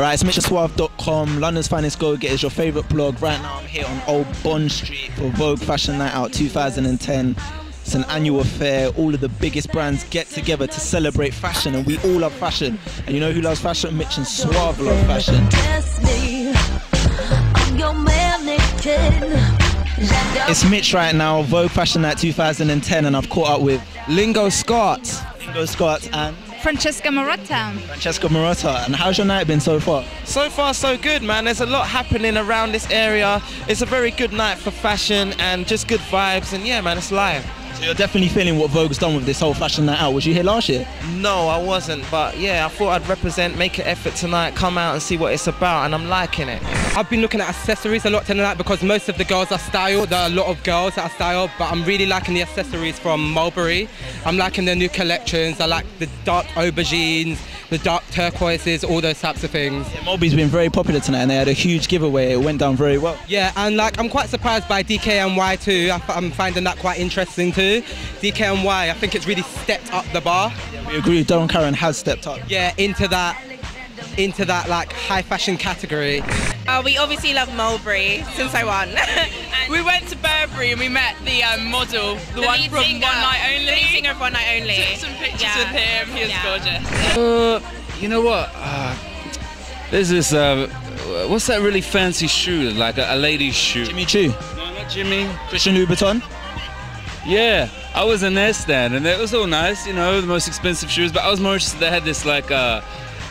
All right, it's MrSuave.com, London's finest go-getters, your favourite blog. Right now, I'm here on Old Bond Street for Vogue Fashion Night Out 2010. It's an annual affair. All of the biggest brands get together to celebrate fashion, and we all love fashion. And you know who loves fashion? Mitch and Suave love fashion. It's Mitch right now, Vogue Fashion Night 2010, and I've caught up with Lingo Scott. Lingo Scott and Francesca Marotta. Francesca Marotta. And how's your night been so far? So far, so good, man. There's a lot happening around this area. It's a very good night for fashion and just good vibes. And yeah, man, it's live. So you're definitely feeling what Vogue's done with this whole fashion night out. Was you here last year? No, I wasn't. But yeah, I thought I'd represent, make an effort tonight, come out and see what it's about. And I'm liking it. I've been looking at accessories a lot tonight because most of the girls are styled. There are a lot of girls that are styled, but I'm really liking the accessories from Mulberry. I'm liking the new collections. I like the dark aubergines, the dark turquoises, all those types of things. Yeah, Mulberry's been very popular tonight and they had a huge giveaway. It went down very well. Yeah, and like I'm quite surprised by DKNY too. I- I'm finding that quite interesting too. DKNY, I think it's really stepped up the bar. We agree, Donna Karan has stepped up. Yeah, into that, into that like high fashion category. Uh, we obviously love Mulberry since I won. We went to Burberry and we met the um, model, the, The one from singer- One Night Only. The lead singer of One Night Only. Took some pictures Yeah. with him. He was Yeah. gorgeous. Uh, you know what? Uh, there's this. Uh, what's that really fancy shoe? Like a, a lady's shoe. Jimmy Choo, No, not Jimmy. Christian Louboutin. Yeah, I was in their stand, and it was all nice. You know, the most expensive shoes. But I was more interested. They had this like uh,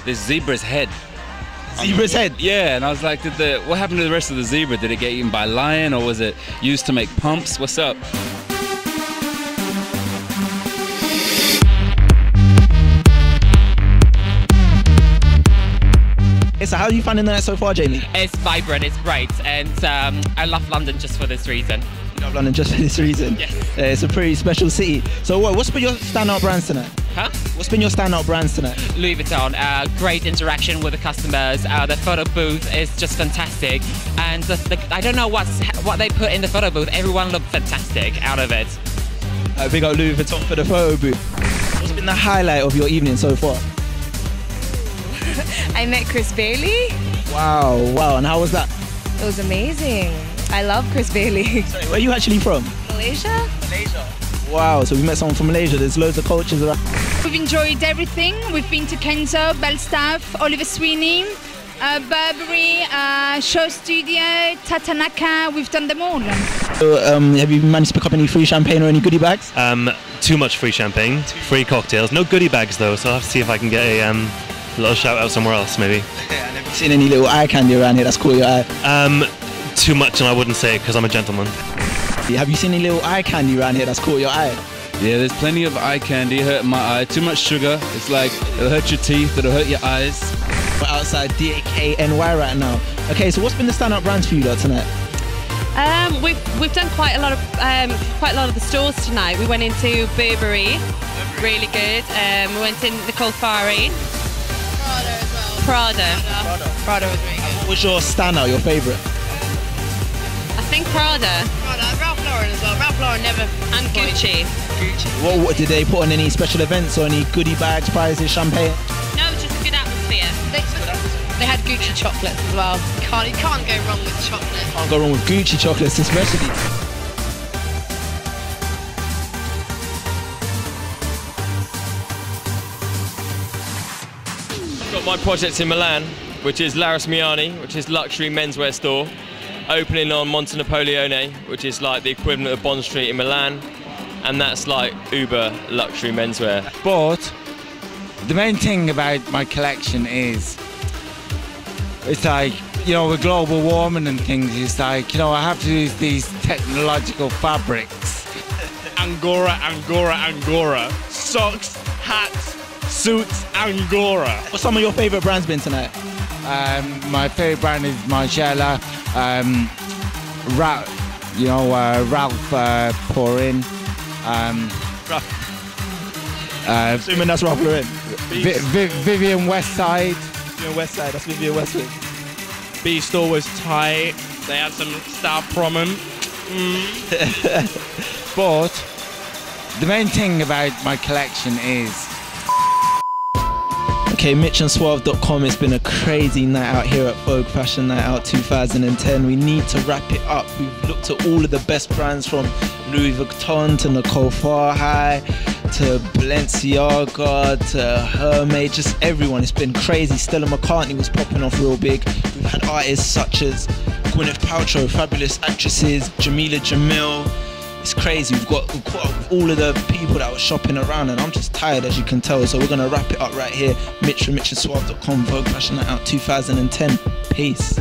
this zebra's head. Zebra's head. Yeah, and I was like, did the what happened to the rest of the zebra? Did it get eaten by a lion, or was it used to make pumps? What's up? Hey, so how are you finding the night so far, Jamie? It's vibrant, it's great, and um, I love London just for this reason. You love London just for this reason. Yes. Uh, it's a pretty special city. So what, what's been your standout brands tonight? Huh? What's been your standout brands tonight? Louis Vuitton, uh, great interaction with the customers. Uh, the photo booth is just fantastic, and the, the, I don't know what's what they put in the photo booth. Everyone looked fantastic out of it. Uh, big up Louis Vuitton for the photo booth. What's been the highlight of your evening so far? I met Chris Bailey. Wow, wow. And how was that? It was amazing. I love Chris Bailey. Sorry, where are you actually from? Malaysia? Wow, so we met someone from Malaysia. There's loads of cultures around. We've enjoyed everything. We've been to Kenzo, Belstaff, Oliver Sweeney, uh, Burberry, uh, Show Studio, Tata-Naka. We've done them all. So, um, have you managed to pick up any free champagne or any goodie bags? Um, too much free champagne, free cocktails, no goodie bags though. So I'll have to see if I can get a um, little shout out somewhere else, maybe. Have you seen any little eye candy around here that's caught your eye? Um, too much, and I wouldn't say it because I'm a gentleman. Have you seen any little eye candy around here that's caught your eye? Yeah, there's plenty of eye candy hurting my eye. Too much sugar. It's like it'll hurt your teeth. It'll hurt your eyes. We're outside DKNY right now. Okay, so what's been the standout brands for you lot tonight? Um, we've we've done quite a lot of um, quite a lot of the stores tonight. We went into Burberry, really good. Um, we went in Nicole Farhi, Prada as well. Prada. Prada was really good. What was your standout, your favourite? I think Prada Prada, and Gucci. What, what did they put on any special events or any goodie bags, prizes, champagne? No, just a good atmosphere. They, they had Gucci chocolates as well. Can't you can't go wrong with chocolate. Can't go wrong with Gucci chocolates, especially. Got my project in Milan, which is Larusmiani, which is luxury menswear store, opening on Monte Napoleone, which is like the equivalent of Bond Street in Milan, and that's like uber luxury menswear. But the main thing about my collection is it's like, you know, with global warming and things, it's like, you know, I have to use these technological fabrics. Angora, Angora, Angora. Socks, hats, suits, Angora. What's some of your favourite brands been tonight? Um, my favorite brand is Margiela. Um, Ra- you know, uh, Ralph uh, Lauren. Um, uh, Assuming that's Ralph Lauren. Vi- Vi- Vivian Westside. Vivian Westside, that's Vivienne Westwood. B store was tight. They had some style prominent. But the main thing about my collection is Okay, MitchandSuave.com. It's been a crazy night out here at Vogue Fashion Night Out 2010. We need to wrap it up. We've looked at all of the best brands from Louis Vuitton to Nicole Farhi to Balenciaga to Hermes, just everyone. It's been crazy. Stella McCartney was popping off real big. We've had artists such as Gwyneth Paltrow, fabulous actresses, Jameela Jamil. It's crazy. We've got, we've with all of the people that were shopping around, and I'm just tired, as you can tell. So we're gonna wrap it up right here. Mitch from MitchandSuave.com, Vogue Fashion Night Out 2010. Peace.